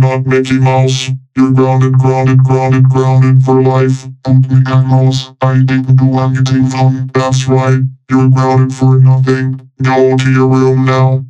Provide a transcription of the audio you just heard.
Not Mickey Mouse. You're grounded, grounded, grounded, grounded for life. Don't be animals. I didn't do anything fun. That's right. You're grounded for nothing. Go to your room now.